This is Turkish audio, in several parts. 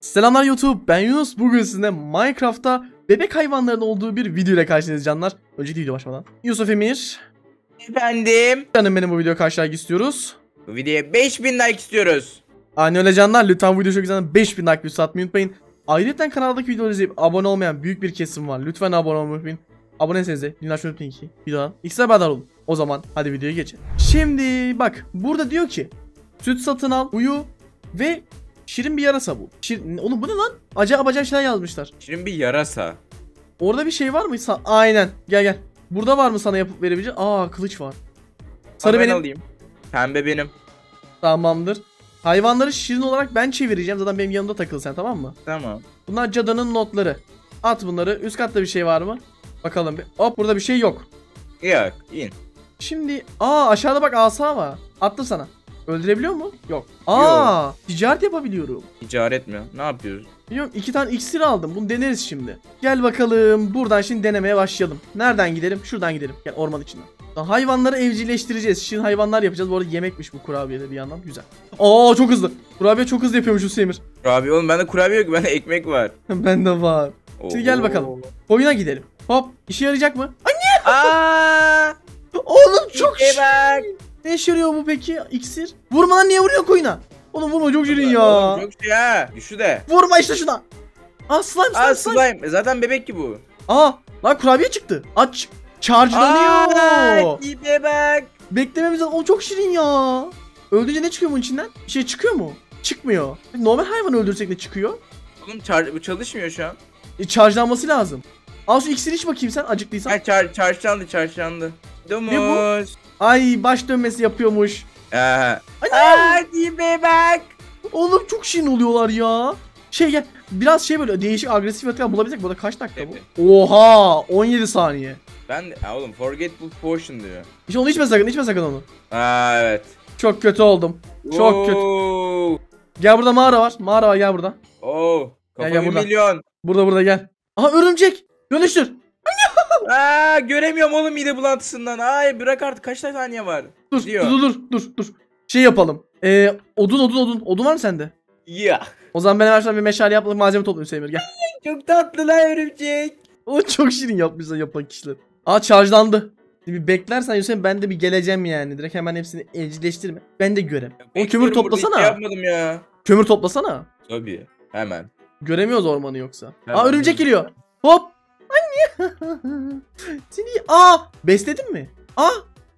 Selamlar YouTube ben Yunus. Bugün sizinle Minecraft'ta bebek hayvanların olduğu bir video ile karşınızdayız canlar. Öncelikle video başlamadan. Yusuf Emir. Efendim. Canım benim bu videoya karşı like istiyoruz. Bu videoya 5000 like istiyoruz. Aynı öyle canlar. Lütfen bu video çok güzel. 5000 like videosu atmayı unutmayın. Ayrıca kanaldaki videoları izleyip abone olmayan büyük bir kesim var. Lütfen abone olmayı unutmayın. Aboneyseniz de dinler şunu unutmayın ki videodan İkisi haberdar olun. O zaman hadi videoya geçelim. Şimdi bak burada diyor ki Süt satın al uyu ve Şirin bir yarasa bu. Şirin, oğlum bu ne lan? Acayip acayip şeyler yazmışlar. Şimdi bir yarasa. Orada bir şey var mı? Sa- Aynen. Gel gel. Burada var mı sana yapıp verebileceğin? Aa kılıç var. Sarı Aa, ben benim. alayım. Pembe benim. Tamamdır. Hayvanları şirin olarak ben çevireceğim. Zaten benim yanımda takıl sen tamam mı? Tamam. Bunlar cadının notları. At bunları. Üst katta bir şey var mı? Bakalım. Hop burada bir şey yok. Yok. in. Şimdi aa aşağıda bak asa var. Attım sana. Öldürebiliyor mu? Yok. Aa ticaret yapabiliyorum. Ticaret mi? Ne yapıyoruz? Yok iki tane iksir aldım. Bunu deneriz şimdi. Gel bakalım. Buradan şimdi denemeye başlayalım. Nereden gidelim? Şuradan gidelim. Gel orman içinden. Hayvanları evcilleştireceğiz. Şimdi hayvanlar yapacağız. Bu arada yemekmiş bu kurabiye de bir yandan. Güzel. Aa çok hızlı. Kurabiye çok hızlı yapıyormuş Hüseyin. Kurabiye oğlum bende kurabiye yok. Bende ekmek var. Bende var. Şimdi gel Oo. bakalım. Oyuna gidelim. Hop. İşe yarayacak mı? Ay Aa! oğlum çok bak. Ne işe yarıyor bu peki? İksir. Vurma lan niye vuruyor koyuna? Oğlum vurma çok şirin ya. Oğlum Çok şey ha. Güçlü de. Vurma işte şuna. Aa slime slime Aa slime. slime. E, Zaten bebek ki bu. Aa lan kurabiye çıktı. Aç. Charge'lanıyor. Aa, tipe bak. Beklememiz lazım. O çok şirin ya. Öldürünce ne çıkıyor bunun içinden? Bir şey çıkıyor mu? Çıkmıyor. Normal hayvan öldürsek ne çıkıyor? Oğlum çar- bu çalışmıyor şu an. E, charge'lanması lazım. Al şu iksiri iç bakayım sen acıktıysan. Ha çar çarşandı çarşandı. Domuz. Ay baş dönmesi yapıyormuş. Aa tipe bak. Oğlum çok şirin oluyorlar ya. Şey gel biraz şey böyle değişik agresif yaratıklar bulabilecek. Burada kaç dakika bu? Oha 17 saniye. Ben de oğlum forgetful potion diyor. İşte onu içme sakın içme sakın onu. Aa evet. Çok kötü oldum. Çok kötü. Oo. Gel burada mağara var. Mağara var gel burada. Oo. Gel, Kafa gel buradan. milyon. Burada burada gel. Aha örümcek. Dönüştür. Aa göremiyorum oğlum mide bulantısından. Ay bırak artık kaç tane saniye var? Dur Diyor. dur dur dur dur. Şey yapalım. Ee, odun odun odun. Odun var mı sende? Ya. O zaman ben hemen şuradan bir meşale yapalım malzeme toplayayım Hüseyin Emir, gel. Çok tatlı lan örümcek. O çok şirin yapmışlar yapan kişiler. Aa charge'landı. Şimdi bir beklersen Hüseyin ben de bir geleceğim yani. Direkt hemen hepsini evcilleştirme. Ben de görem. O kömür toplasana. şey yapmadım ya. Kömür toplasana. Tabii. Hemen. Göremiyoruz ormanı yoksa. Hemen. Aa örümcek geliyor. Hop. Anne. Seni aa besledin mi? Aa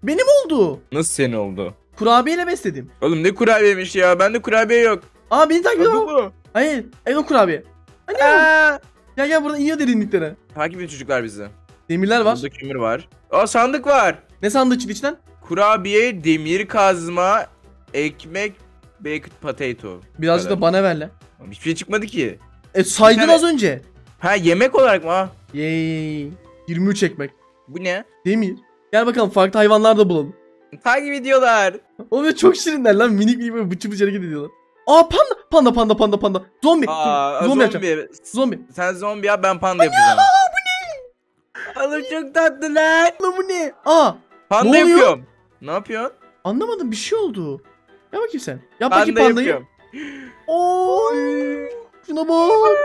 benim oldu. Nasıl senin oldu? Kurabiyeyle besledim. Oğlum ne kurabiyemiş ya. Bende kurabiye yok. Aa beni takip Ya ediyor. mu? Hayır. Hayır o kurabiye. Anne. Aa. Gel gel buradan iniyor derinliklere. Takip edin çocuklar bizi. Demirler var. Burada kömür var. Aa sandık var. Ne sandığı çıktı içinden? Kurabiye, demir kazma, ekmek, baked potato. Birazcık da bana ver lan. Hiçbir şey çıkmadı ki. E saydın tane- az önce. Ha yemek olarak mı? Yay. 23 ekmek. Bu ne? Demir. Gel bakalım farklı hayvanlar da bulalım. Takip ediyorlar. Oğlum çok şirinler lan minik minik böyle bıçı bıçı hareket ediyorlar. Aa panda panda panda panda panda. Zombi. Aa, zombi yapacağım. zombi. Zombi. Sen zombi yap ben panda yapacağım. Oğlum çok tatlı lan. Bu ne? Aa Panda Ne oluyor? yapıyorum. Ne yapıyorsun? anlamadım bir şey oldu. Yap bakayım sen. Yap Panda bakayım pandayı. yapıyorum. Oo. Şuna bak.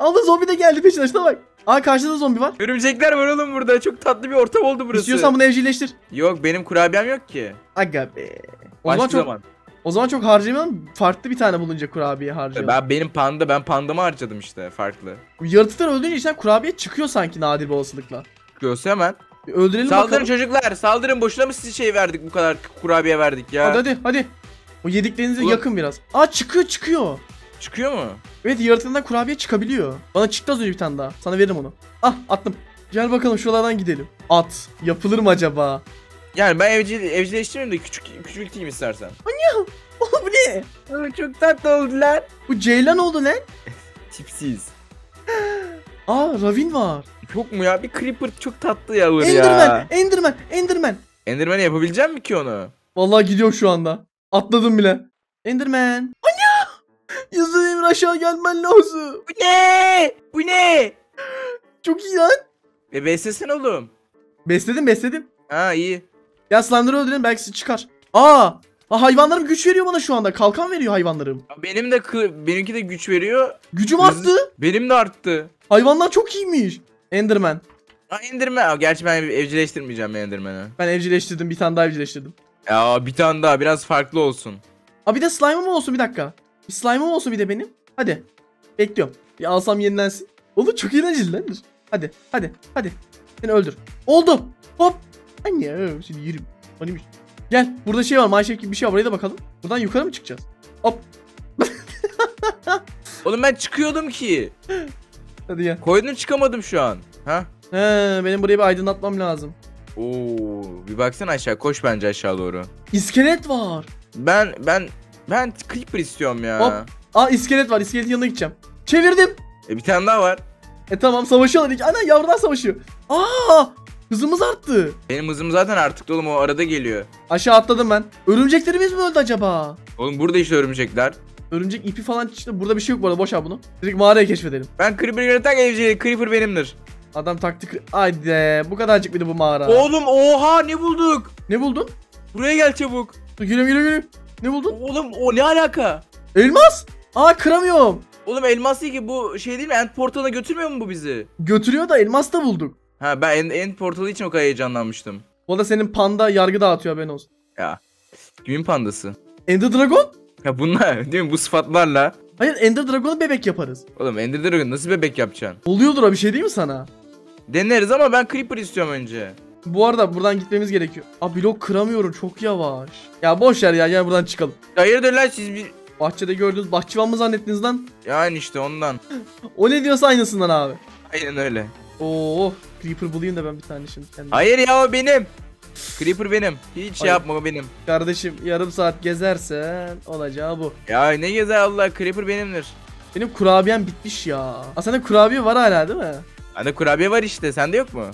Allah zombi de geldi peşine şuna bak. Aa karşıda da zombi var. Örümcekler var oğlum burada. Çok tatlı bir ortam oldu burası. İstiyorsan bunu evcilleştir. Yok benim kurabiyem yok ki. Aga be. O Başka zaman çok zaman. o zaman çok harcamayalım. Farklı bir tane bulunca kurabiye harcayalım. Ben benim panda ben pandamı harcadım işte farklı. Yaratıklar öldürünce içinden kurabiye çıkıyor sanki nadir bir olasılıkla. Göğsü hemen. Bir öldürelim Saldırın bakalım. çocuklar. Saldırın. Boşuna mı size şey verdik bu kadar kurabiye verdik ya? Hadi hadi hadi. O yediklerinize Ulan- yakın biraz. Aa çıkıyor çıkıyor. Çıkıyor mu? Evet yaratıklardan kurabiye çıkabiliyor. Bana çıktı az önce bir tane daha. Sana veririm onu. Ah attım. Gel bakalım şuralardan gidelim. At. Yapılır mı acaba? Yani ben evcil, evcilleştirmeyeyim de küçük küçülteyim istersen. Oğlum bu ne? Çok tatlı oldular. Bu ceylan oldu lan. Tipsiz. Aa ravin var. Çok mu ya? Bir creeper çok tatlı yavur Enderman. ya. Enderman. Enderman. Enderman'ı yapabilecek mi ki onu? Vallahi gidiyorum şu anda. Atladım bile. Enderman. Anya! Yusuf Emir aşağı gelmen lazım. Bu ne? Bu ne? Çok iyi lan. E beslesene oğlum. Besledim besledim. Ha iyi. Ya slime'ları öldürelim belki çıkar. Aa! Ha, hayvanlarım güç veriyor bana şu anda. Kalkan veriyor hayvanlarım. Benim de kı- benimki de güç veriyor. Gücüm arttı. Benim de arttı. Hayvanlar çok iyiymiş. Enderman. Ha indirme. Aa, Gerçi ben evcilleştirmeyeceğim Enderman'ı. Ben evcilleştirdim. Bir tane daha evcilleştirdim. Ya bir tane daha biraz farklı olsun. Aa bir de slime'ım olsun bir dakika. Slime'ım olsun bir de benim. Hadi. Bekliyorum. Bir alsam yenilensin. Oğlum çok eğlenceli lan. Hadi. Hadi. Hadi. Seni öldür. Oldu. Hop. Anne şimdi yerim. Anıymış. Gel. Burada şey var. Manşet gibi bir şey var. Buraya da bakalım. Buradan yukarı mı çıkacağız? Hop. Oğlum ben çıkıyordum ki. Hadi gel. Koydum çıkamadım şu an. Ha? He, benim burayı bir aydınlatmam lazım. Oo, bir baksana aşağı. Koş bence aşağı doğru. İskelet var. Ben ben ben creeper istiyorum ya. Hop. Aa iskelet var. İskeletin yanına gideceğim. Çevirdim. E bir tane daha var. E tamam savaşıyorlar. Ana yavrular savaşıyor. Aa! Hızımız arttı. Benim hızım zaten artık oğlum o arada geliyor. Aşağı atladım ben. Örümceklerimiz mi öldü acaba? Oğlum burada işte örümcekler. Örümcek ipi falan çıktı. Burada bir şey yok bu arada. Boş ver bunu. Direkt mağaraya keşfedelim. Ben creeper yöneten evcili. Creeper benimdir. Adam taktik... Haydi. Bu kadarcık mıydı bu mağara? Oğlum oha ne bulduk? Ne buldun? Buraya gel çabuk. Geliyorum geliyorum geliyorum. Ne buldun? Oğlum o ne alaka? Elmas. Aa kıramıyorum. Oğlum elmas değil ki bu şey değil mi? End portalına götürmüyor mu bu bizi? Götürüyor da elmas da bulduk. Ha ben end, end portalı için o kadar heyecanlanmıştım. O da senin panda yargı dağıtıyor ben olsun. Ya. Gün pandası. Ender Dragon? Ya bunlar değil mi bu sıfatlarla. Hayır Ender Dragon'u bebek yaparız. Oğlum Ender Dragon nasıl bebek yapacaksın? Oluyordur o bir şey değil mi sana? Deneriz ama ben Creeper istiyorum önce. Bu arada buradan gitmemiz gerekiyor. Aa blok kıramıyorum çok yavaş. Ya boş ver ya gel buradan çıkalım. Hayırdır lan siz bir... Bahçede gördünüz bahçıvan mı zannettiniz lan? Yani işte ondan. O ne diyorsa aynısından abi. Aynen öyle. Oo, Creeper bulayım da ben bir tane şimdi kendime. Hayır ya o benim. Creeper benim. Hiç şey Hayır. yapma o benim. Kardeşim yarım saat gezersen olacağı bu. Ya ne gezer Allah Creeper benimdir. Benim kurabiyem bitmiş ya. Aa sende kurabiye var hala değil mi? Bende kurabiye var işte sende yok mu?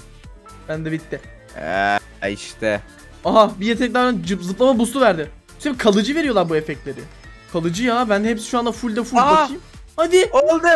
Bende bitti. Eee işte. Aha bir yetenek daha zıplama boost'u verdi. Şimdi kalıcı veriyorlar bu efektleri. Kalıcı ya ben hepsi şu anda full de full Aa! bakayım. Hadi. Oldu.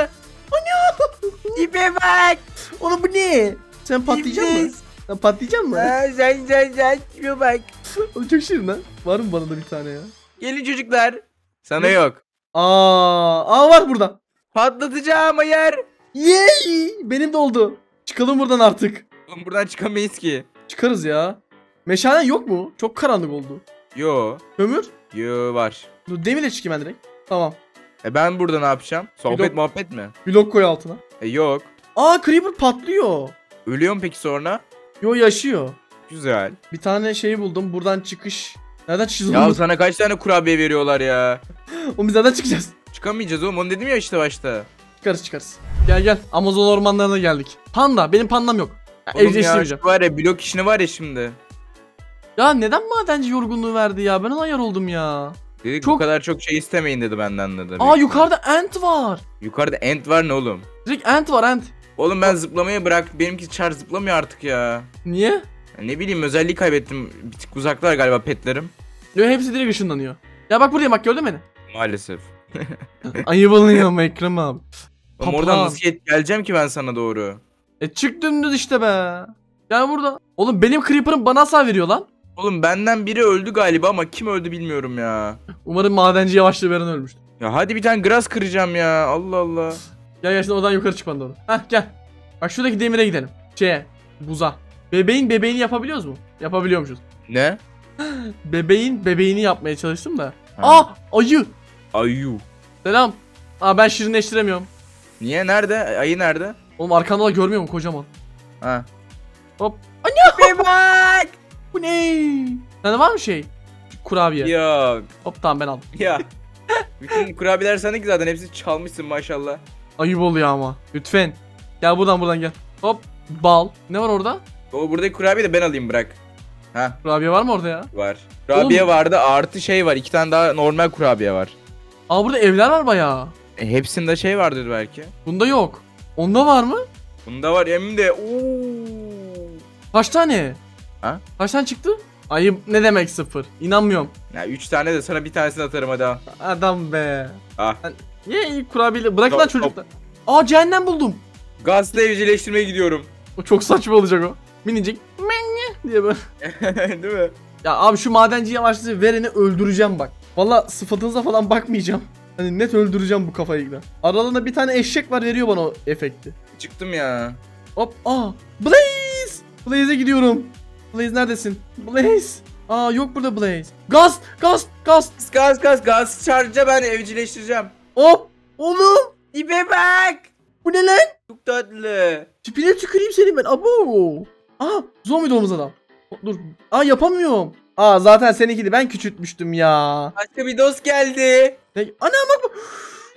İpe bak. Oğlum bu ne? Sen patlayacak mısın? Sen patlayacak mısın? Ha, sen sen sen ipe bak. Oğlum çok şirin lan. Var mı bana da bir tane ya? Gelin çocuklar. Sana Ne? yok. Aa, aa var burada. Patlatacağım hayır. Yay! Benim de oldu. Çıkalım buradan artık. Oğlum buradan çıkamayız ki. Çıkarız ya. Meşalen yok mu? Çok karanlık oldu. Yo. Kömür. Yo var. Dur demirle çıkayım ben direkt. Tamam. E ben burada ne yapacağım? Sohbet Blok- muhabbet mi? Blok koy altına. E yok. Aa Creeper patlıyor. Ölüyor mu peki sonra? Yo yaşıyor. Güzel. Bir tane şey buldum. Buradan çıkış. Nereden çıkacağız Ya oğlum? sana kaç tane kurabiye veriyorlar ya? Oğlum biz nereden çıkacağız? Çıkamayacağız oğlum onu dedim ya işte başta. Çıkarız çıkarız. Gel gel. Amazon ormanlarına geldik. Panda. Benim pandam yok. Evcilleştirmeyeceğim. şu var ya blok işini var ya şimdi. Ya neden madenci yorgunluğu verdi ya? Ben ona ayar oldum ya. Dedik Çok- bu kadar çok şey istemeyin dedi benden dedi. Aa yukarıda ant var. Yukarıda ent var ne oğlum? Direkt ant var ant. Oğlum ben zıplamayı bırak benimki çar zıplamıyor artık ya. Niye? Ya Ne bileyim özelliği kaybettim. Bir tık uzaklar galiba petlerim. Yo hepsi direkt ışınlanıyor. Ya bak buradayım bak gördün beni. Maalesef. Ayıp oluyor ama Ekrem abi. Oğlum oradan nasıl geleceğim ki ben sana doğru? E çık dümdüz işte be. Gel burada. Oğlum benim Creeper'ım bana hasar veriyor lan. Oğlum benden biri öldü galiba ama kim öldü bilmiyorum ya. Umarım madenci yavaşlığı veren ölmüştür. Ya hadi bir tane grass kıracağım ya. Allah Allah. Gel şimdi oradan yukarı çıkman doğru. Heh gel. Bak şuradaki demire gidelim. Şeye. Buza. Bebeğin bebeğini yapabiliyoruz mu? Yapabiliyormuşuz. Ne? Bebeğin bebeğini yapmaya çalıştım da. Ha. Aa ayı. Ayu. Selam. Aa ben şirinleştiremiyorum. Niye? Nerede? Ayı nerede? Oğlum arkanda da görmüyor musun kocaman? Ha. Hop. Bir bak. Bu ne? Sende var mı şey? Kurabiye. Yok. Hop tamam ben aldım. Ya. Bütün kurabiyeler sana ki zaten hepsi çalmışsın maşallah. Ayıp oluyor ama. Lütfen. Gel buradan buradan gel. Hop. Bal. Ne var orada? O buradaki kurabiye de ben alayım bırak. Ha Kurabiye var mı orada ya? var. Kurabiye Oğlum. vardı artı şey var. iki tane daha normal kurabiye var. Aa burada evler var bayağı. E, hepsinde şey vardır belki. Bunda yok. Onda var mı? Bunda var hem de. Oo. Kaç tane? Ha? Kaç tane çıktı? Ayıp ne demek sıfır? İnanmıyorum. Ya üç tane de sana bir tanesini atarım hadi. Adam be. Ah. Niye ilk kurabiyeyle bırak lan çocuklar. Aa cehennem buldum. Gazla evcilleştirmeye gidiyorum. O çok saçma olacak o. Minicik. Diye böyle. Değil mi? Ya abi şu madenci yavaşlığı vereni öldüreceğim bak. Valla sıfatınıza falan bakmayacağım. Hani net öldüreceğim bu kafayı giden. Aralarında bir tane eşek var veriyor bana o efekti. Çıktım ya. Hop aa Blaze! Blaze'e gidiyorum. Blaze neredesin? Blaze! Aa yok burada Blaze. Gaz! Gaz! Gaz! Gaz gaz gaz çarjca ben evcilleştireceğim. Hop! Oğlum! İpe bak. Bu ne lan? Çok tatlı. Tipine tüküreyim seni ben. Abo! Aa zombi domuz adam. Dur. Aa yapamıyorum. Aa zaten seninkini ben küçültmüştüm ya. Başka bir dost geldi. Ne? Ana bak.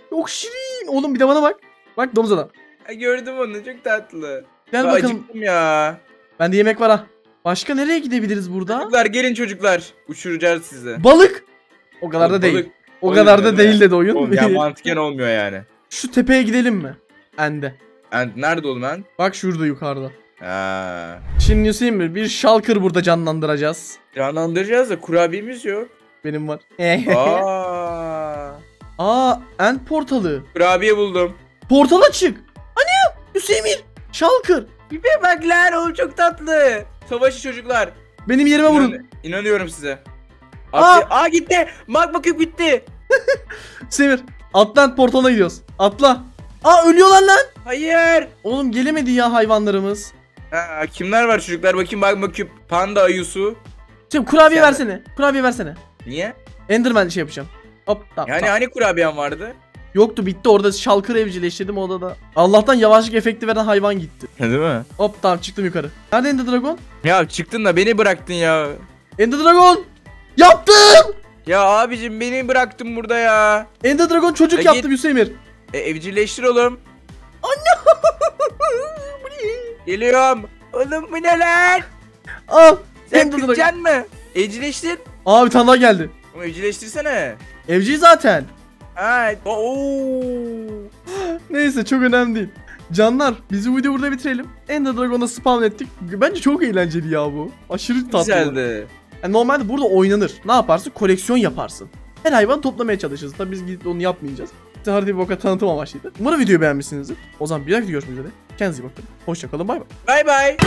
Çok şirin. Oğlum bir de bana bak. Bak domuz adam. Ha, gördüm onu çok tatlı. Gel Ben bakalım. Acıktım ya. Bende yemek var ha. Başka nereye gidebiliriz burada? Çocuklar gelin çocuklar. Uçuracağız sizi. Balık. O kadar da değil. O Oyun kadar da değil ya. dedi oyun. Oğlum ya mantıken olmuyor yani. Şu tepeye gidelim mi? Ende. Yani nerede oğlum ben? Bak şurada yukarıda. Ha. Şimdi Hüseyin mi? Bir şalkır burada canlandıracağız. Canlandıracağız da kurabiyemiz yok. Benim var. Aa. Aa, end portalı. Kurabiye buldum. Portal açık. Anne! Hüseyin şalkır. İpe bak lan oğlum çok tatlı. Savaşı çocuklar. Benim yerime vurun. İnan- İnanıyorum size. Aa! Aa, Aa gitti. Magma küp gitti. Semir, Atlant portala gidiyoruz. Atla. Aa ölüyorlar lan. Hayır. Oğlum gelemedi ya hayvanlarımız. Ha, kimler var çocuklar? Bakayım magma küp. Panda ayusu. Şimdi kurabiye Sen- versene. Kurabiye versene. Niye? Enderman şey yapacağım. Hop tamam. Yani tamam. hani kurabiyem vardı? Yoktu bitti orada şalkır evcilleştirdim odada. Allah'tan yavaşlık efekti veren hayvan gitti. Değil mi? Hop tamam çıktım yukarı. Nerede Ender Dragon? Ya çıktın da beni bıraktın ya. Ender Dragon! Yaptım! Ya abicim beni bıraktın burada ya. Ender Dragon çocuk Ya yaptım git. Hüseyin. E, evcilleştir oğlum. Bu ne? Geliyorum. Oğlum bu ne lan? Sen Ender Dragon. kızacaksın mı? Evcilleştir. Aa bir tane daha geldi. Ama evcilleştirsene. Evci zaten. Oo. Neyse çok önemli değil. Canlar biz bu videoyu burada bitirelim. Ender Dragon'a spawn ettik. Bence çok eğlenceli ya bu. Aşırı tatlı. Güzeldi. Yani normalde burada oynanır. Ne yaparsın? Koleksiyon yaparsın. Her hayvan toplamaya çalışırız. Tabii biz gidip onu yapmayacağız. İşte haritayı kadar tanıtım amaçlıydı. Umarım videoyu beğenmişsinizdir. O zaman bir dahaki görüşmek üzere. Kendinize iyi bakın. Hoşçakalın bay bay. Bay bay.